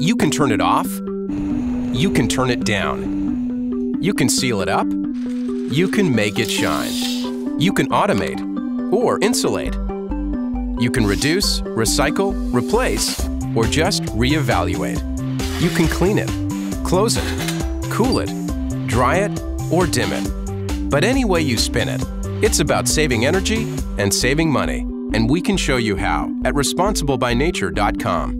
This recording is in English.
You can turn it off. You can turn it down. You can seal it up. You can make it shine. You can automate or insulate. You can reduce, recycle, replace, or just reevaluate. You can clean it, close it, cool it, dry it, or dim it. But any way you spin it, it's about saving energy and saving money, and we can show you how at responsiblebynature.com.